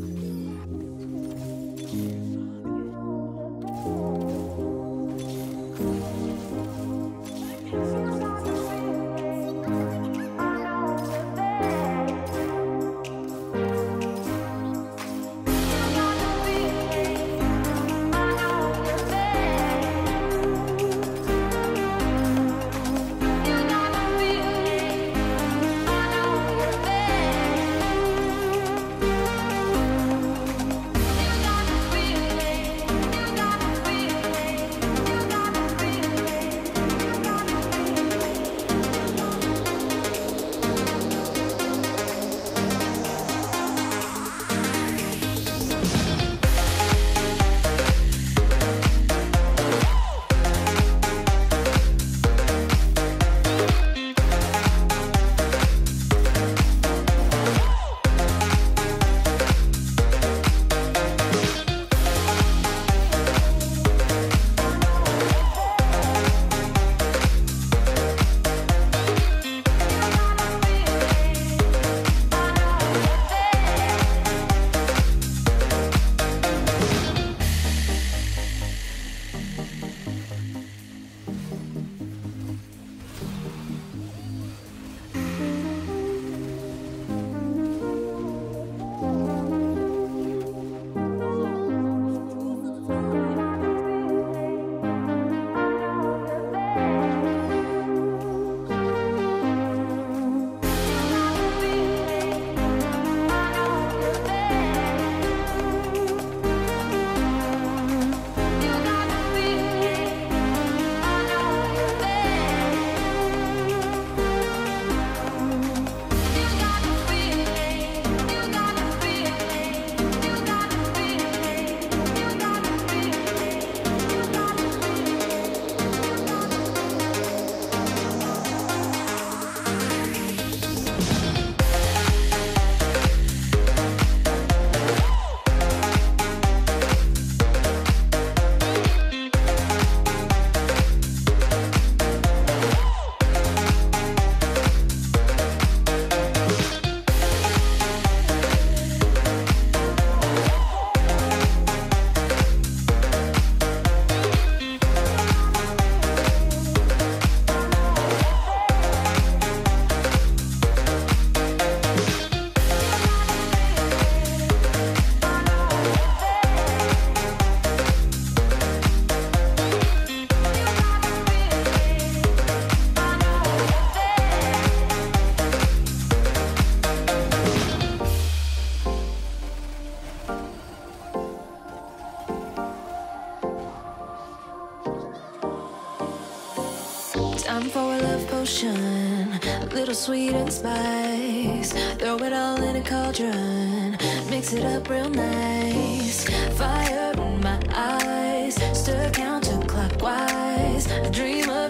Música sweet and spice. Throw it all in a cauldron, mix it up real nice. Fire in my eyes, stir counterclockwise. I dream of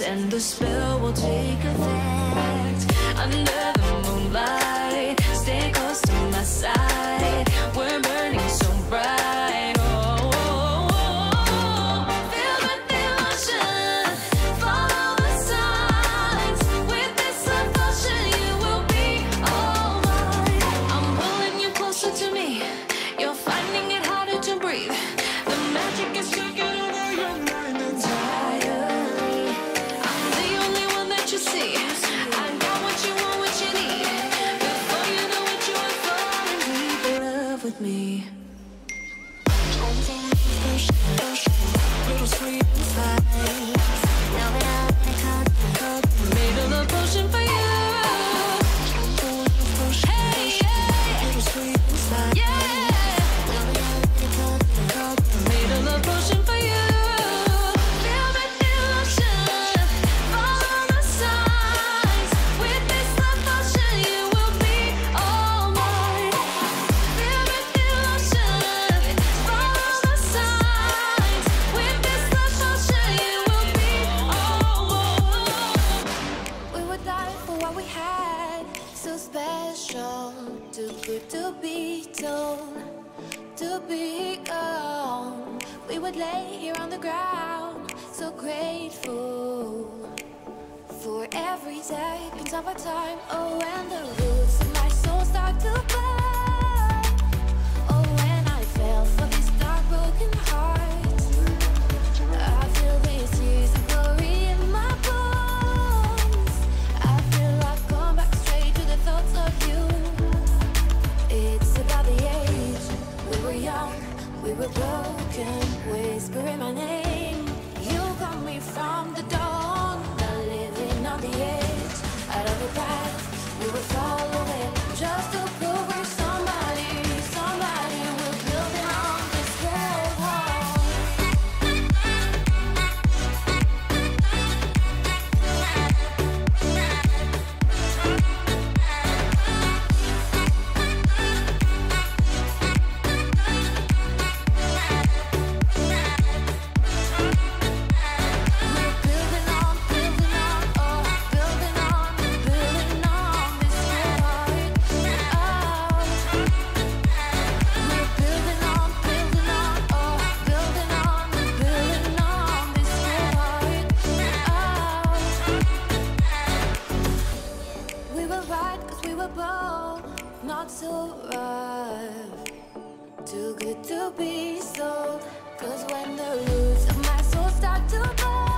and the spell will take effect under the moonlight. Stay close to my side. We're burning so bright. What we had. So special, too good to be told to be gone. We would lay here on the ground, so grateful for every second of our time. Oh, and the roots of my soul start to burn. Whispering my name. You got me from the dawn, living on the edge. Out of the we were just too good to be sold Cause when the roots of my soul start to burn